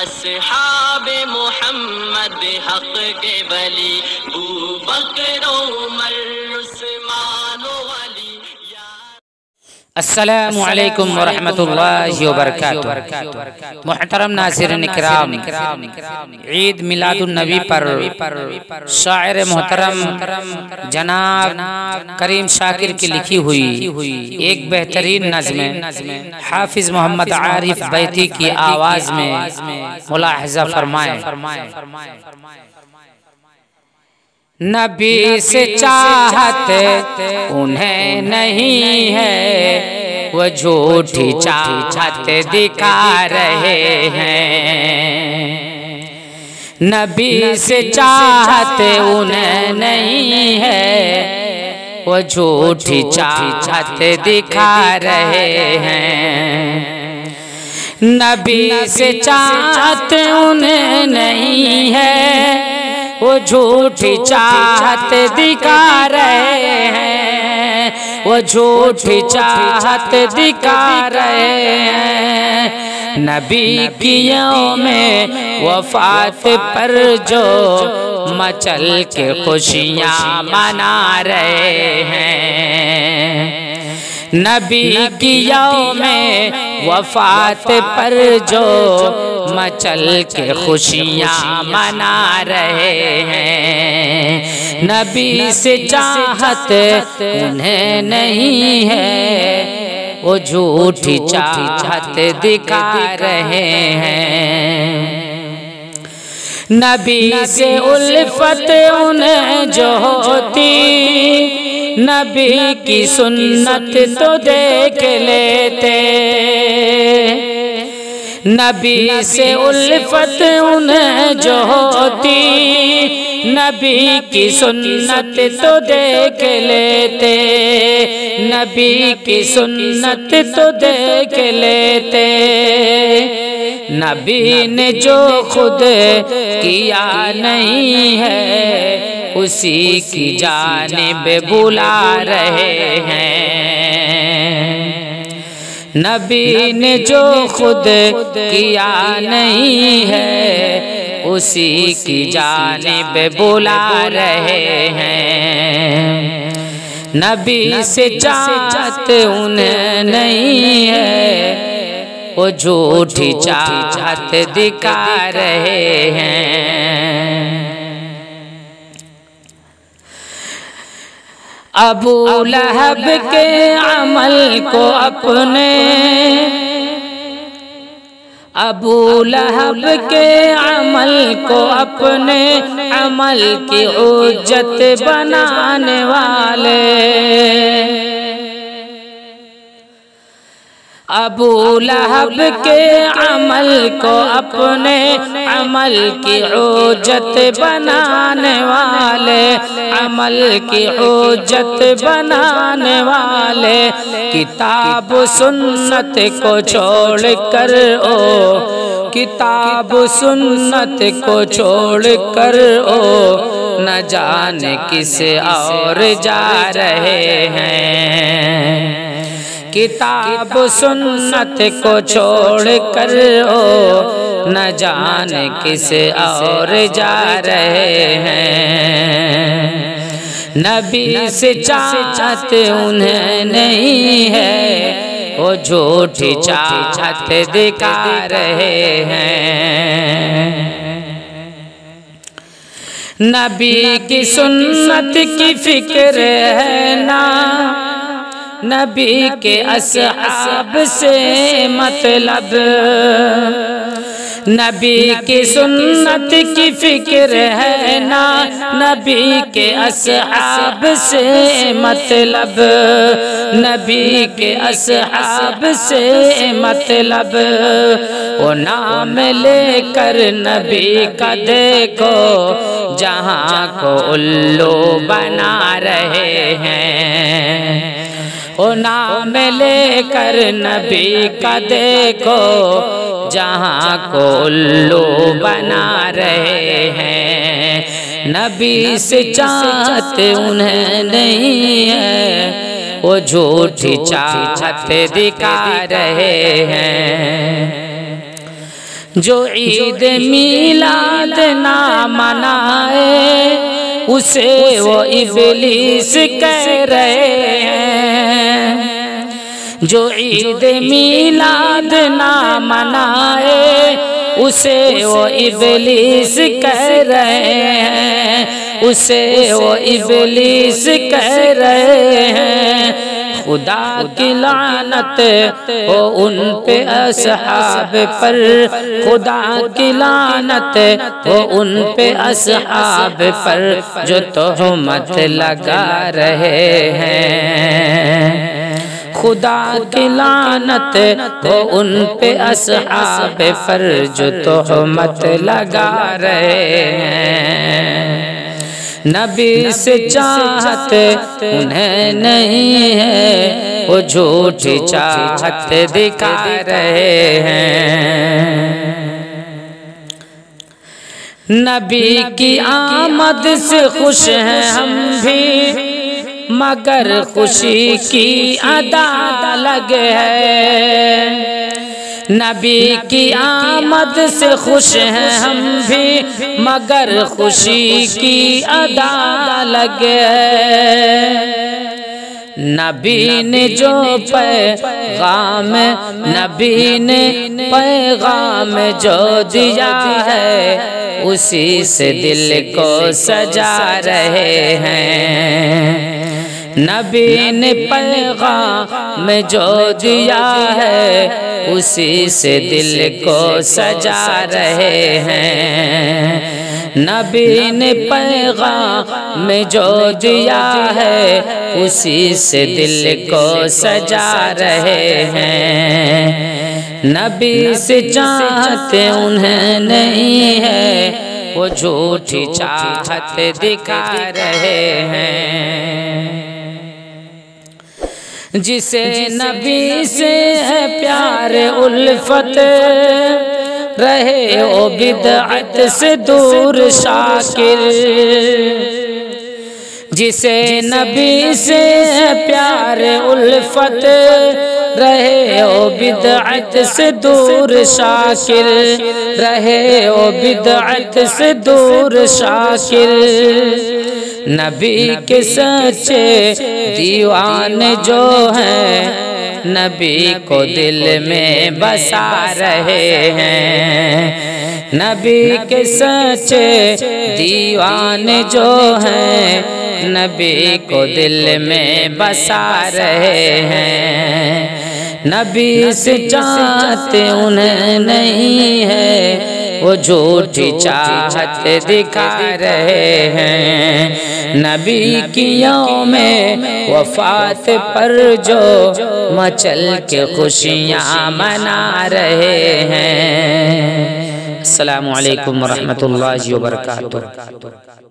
असहाब मोहम्मद हक के बली बू बकर अस्सलामु अलैकुम वरहमतुल्लाहि वबरकातुहू मुहतरम नासिर इकराम ईद मिलादुन्नबी पर शायर मोहतरम जनाब करीम शाकिर की लिखी हुई एक बेहतरीन नज़म हाफिज मोहम्मद आरिफ बैती की आवाज़ में मुलाहजा फरमाए नबी से चाहत उन्हें नहीं है। वो झूठी चाहत दिखा रहे हैं। नबी से चाहत उन्हें नहीं है। वो झूठी चाहत दिखा रहे हैं। नबी से चाहत उन्हें नहीं है। वो झूठी चाहत दिखा रहे हैं। वो झूठी चाहत दिखा रहे हैं। नबी कियों में वफात पर जो मचल के खुशियाँ मना रहे हैं। नबी कियों में वफात पर जो मचल के खुशियाँ मना रहे हैं। नबी से चाहत उन्हें नहीं है। वो झूठी चाहत दिखा रहे हैं। नबी से उल्फत उन्हें जो होती नबी की सुन्नत तो देख लेते। नबी से उल्फत उन्हें जो होती, नबी की सुन्नत तो देख लेते। नबी की सुन्नत तो देख लेते। नबी ने जो खुद किया नहीं है उसी की जानिब बुला रहे हैं। नबी ने जो खुद किया नहीं है उसी की जानिब बुला रहे हैं। नबी से चाहत उन्हें नहीं है वो झूठी चाहत दिखा रहे हैं। अबू लहब के अमल को अपने। अबू लहब के अमल को अपने। अमल की उज्जत बनाने वाले। अबू लहब के अमल को अपने अमल की ओजत बनाने वाले अमल की ओजत बनाने वाले किताब सुन्नत को छोड़ कर ओ किताब सुन्नत को छोड़ कर ओ न जाने किसे और जा रहे हैं। किताब सुन्नत को छोड़ कर ओ न जाने किस और जा रहे हैं। नबी से चाहत उन्हें नहीं है। वो झूठी चाहत दिखा रहे हैं। नबी की सुन्नत की फ़िक्र है ना। नबी के असहाब से मतलब। नबी की सुन्नत की फ़िक्र है ना। नबी के असहाब से मतलब। नबी के असहाब से मतलब। वो नाम लेकर नबी का देखो जहाँ को उल्लू बना रहे हैं। ओ नाम लेकर नबी का देखो, जहाँ को उल्लू बना रहे हैं। नबी से चाहत उन्हें नहीं है, वो झूठी चाहत दिखा रहे हैं। जो ईद मिलाद ना मनाए उसे वो इबलीस कह रहे हैं। जो ईद मिलाद ना मनाए, उसे वो इबलीस कह रहे हैं। उसे वो इबलीस कह रहे हैं। खुदा की लानत हो उन पे असहाब पर। खुदा की लानत हो उन पे असहाब पर जो तोहमत लगा रहे हैं। खुदा की लानत हो उन पे असहाब पर जो तोहमत लगा रहे हैं। नबी से चाहत उन्हें नहीं है। वो झूठी चाहत दिखा रहे हैं। नबी की आमद से खुश हैं हम भी। मगर खुशी की अदा अलग है। नबी की आमद से खुश हैं हम भी, मगर खुशी की अदा लगे नबी ने जो पैगाम, नबी ने पैगाम जो दिया है, उसी से दिल को सजा रहे हैं। नबी ने पैगाम जो दिया है, उसी से दिल को सजा रहे हैं। नबी ने पैगाम जो दिया है, उसी से दिल को सजा रहे हैं। नबी से चाहते उन्हें नहीं है, वो झूठी चाहत दिखा रहे हैं। जिसे नबी से है प्यार उल्फत रहे ओ बिदअत से दूर शाकिर जिसे नबी से है प्यार उल्फत रहे ओ बिदअत से दूर शाकिर रहे ओ बिदअत से दूर शाकिर नबी के सच्चे दीवान जो हैं नबी को दिल में बसा रहे हैं। नबी के सच्चे दीवान जो हैं नबी को दिल में बसा रहे हैं। नबी से चाहते उन्हें नहीं है। वो झूठी चाहत दिखा रहे हैं। नबी की में वफात पर जो मचल के खुशियाँ मना रहे हैं। अस्सलाम वरहमल वबरकातुहू।